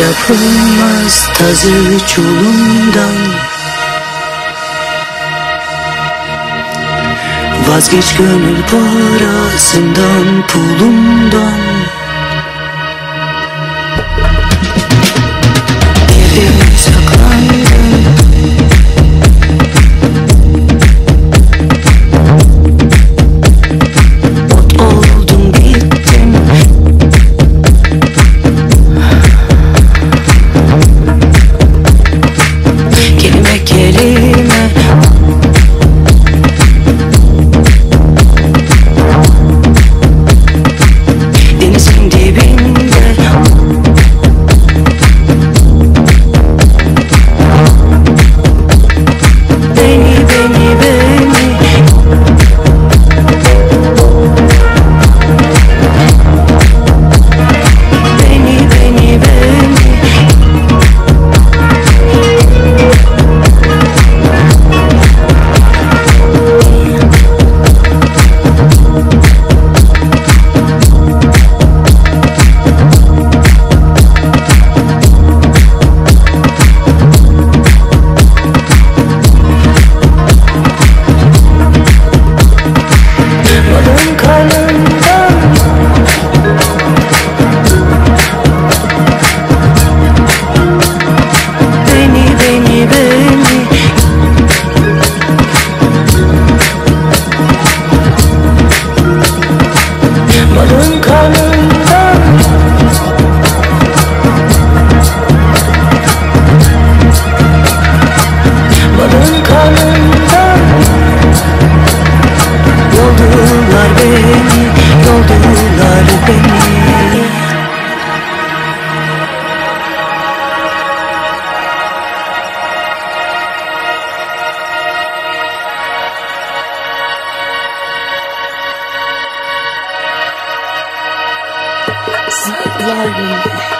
Yapılmaz tazı çulundan. Vazgeç gönül parasından pulundan Loading.